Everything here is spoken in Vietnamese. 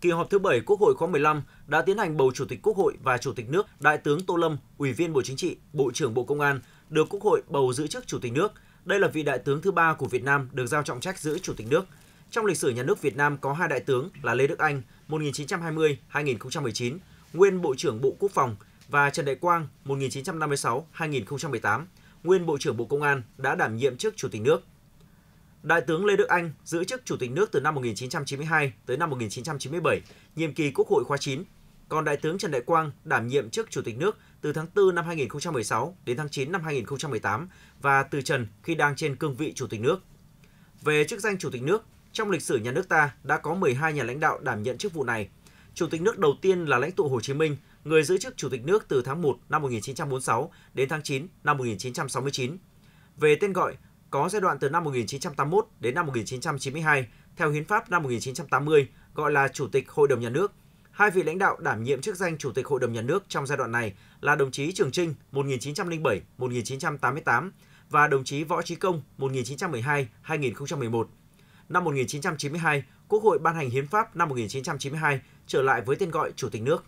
Kỳ họp thứ 7 Quốc hội khóa 15 đã tiến hành bầu Chủ tịch Quốc hội và Chủ tịch nước Đại tướng Tô Lâm, Ủy viên Bộ Chính trị, Bộ trưởng Bộ Công an, được Quốc hội bầu giữ chức Chủ tịch nước. Đây là vị đại tướng thứ ba của Việt Nam được giao trọng trách giữ Chủ tịch nước. Trong lịch sử nhà nước Việt Nam có hai đại tướng là Lê Đức Anh 1920-2019, nguyên Bộ trưởng Bộ Quốc phòng và Trần Đại Quang 1956-2018, nguyên Bộ trưởng Bộ Công an đã đảm nhiệm chức Chủ tịch nước. Đại tướng Lê Đức Anh giữ chức Chủ tịch nước từ năm 1992 tới năm 1997, nhiệm kỳ Quốc hội khóa 9. Còn Đại tướng Trần Đại Quang đảm nhiệm chức Chủ tịch nước từ tháng 4 năm 2016 đến tháng 9 năm 2018 và từ trần khi đang trên cương vị Chủ tịch nước. Về chức danh Chủ tịch nước, trong lịch sử nhà nước ta đã có 12 nhà lãnh đạo đảm nhận chức vụ này. Chủ tịch nước đầu tiên là lãnh tụ Hồ Chí Minh, người giữ chức Chủ tịch nước từ tháng 1 năm 1946 đến tháng 9 năm 1969. Về tên gọi, có giai đoạn từ năm 1981 đến năm 1992, theo Hiến pháp năm 1980, gọi là Chủ tịch Hội đồng Nhà nước. Hai vị lãnh đạo đảm nhiệm chức danh Chủ tịch Hội đồng Nhà nước trong giai đoạn này là đồng chí Trường Trinh 1907-1988 và đồng chí Võ Trí Công 1912-2011. Năm 1992, Quốc hội ban hành Hiến pháp năm 1992 trở lại với tên gọi Chủ tịch nước.